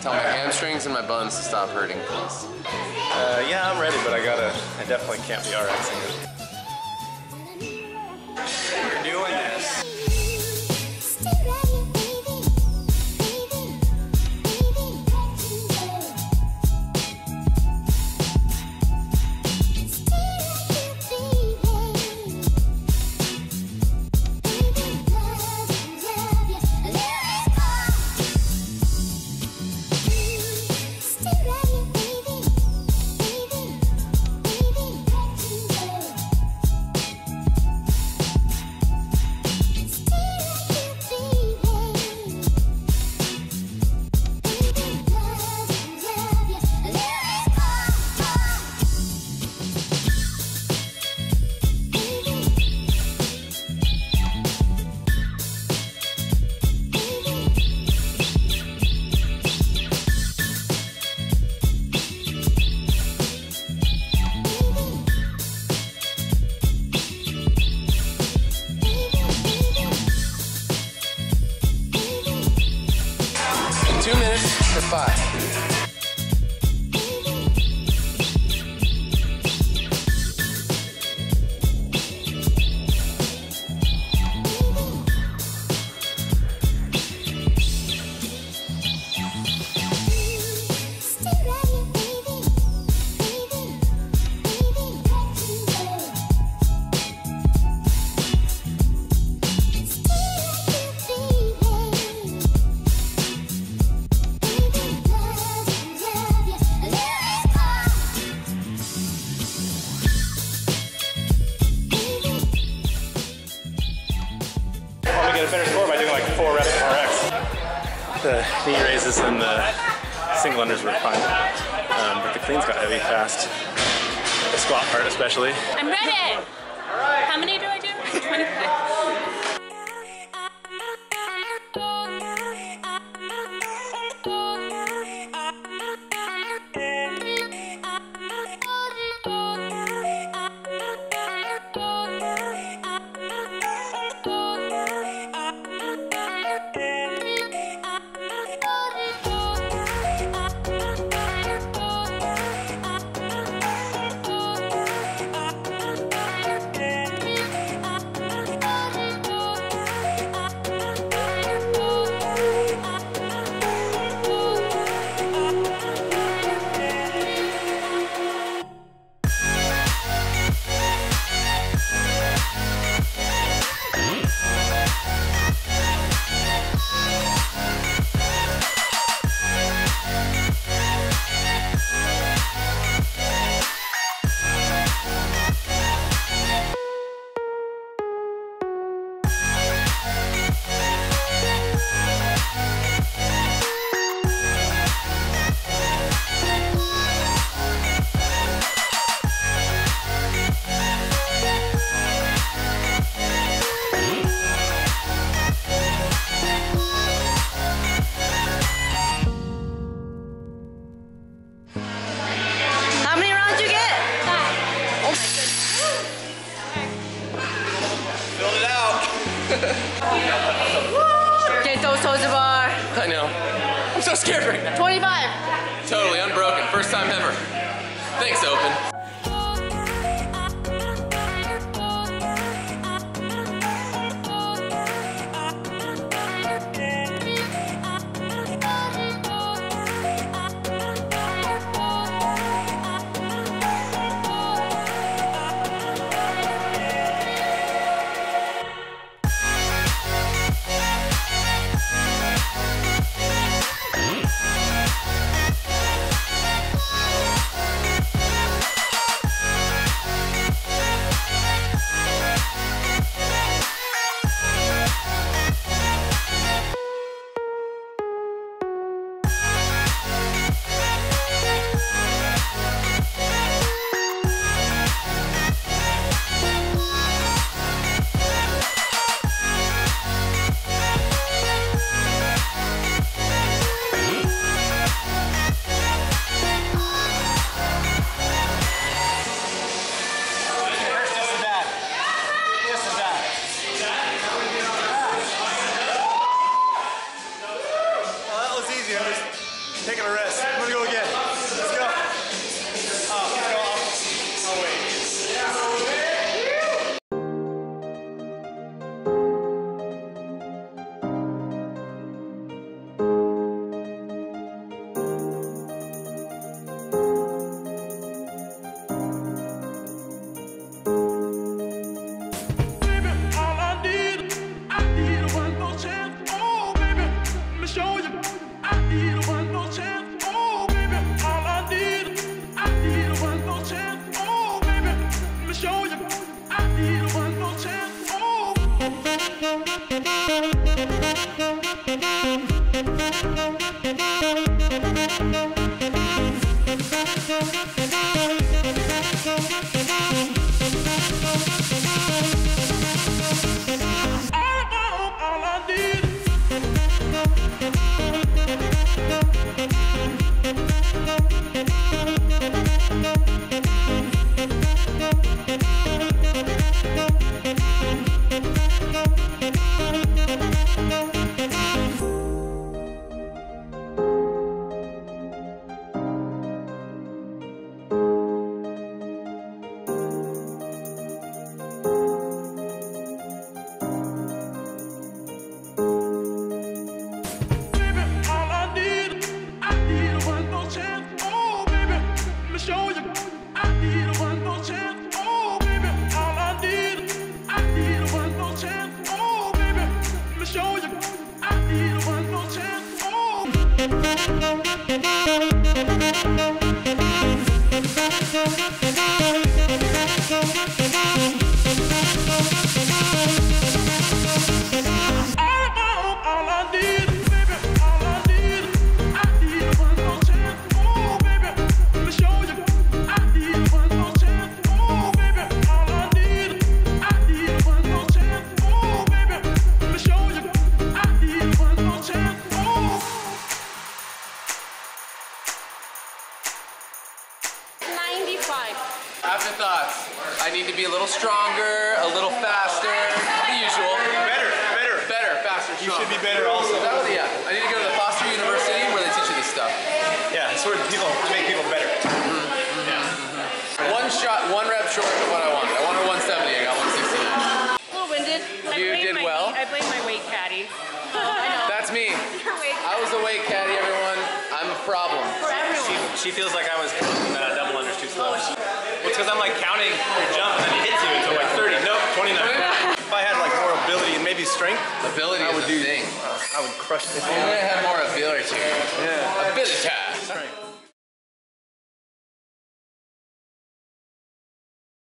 Tell my hamstrings and my buns to stop hurting, please. Uh, yeah, I'm ready, but I gotta, I definitely can't be RXing it. Two minutes for five. The knee raises and the single unders were fine, um, but the cleans got heavy fast. The squat part especially. I'm ready. How many do I do? 25. Now. 25. Totally unbroken. First time ever. Thanks, Open. Oh. All, Afterthoughts. I need to be a little stronger, a little faster. The usual. Better, better. Better, faster, stronger. You should be better also. That what- yeah. I need to go to the Foster University where they teach you this stuff. Yeah, it's sort of people to make people better. Mm-hmm. One shot, one rep short of what I wanted. I wanted 170. I got 169. A little winded. You did my, well. I blame my weight caddy. I know. That's me. Your weight I was a weight caddy, everyone. I'm a problem. for everyone. She feels like I was counting uh, double unders too slow. Well, it's because I'm like counting your jump and then it hits you until like 30. Nope, 29. if I had like more ability and maybe strength, Ability I is would a do. thing. I would crush this. I'm gonna have more ability. Yeah. Ability.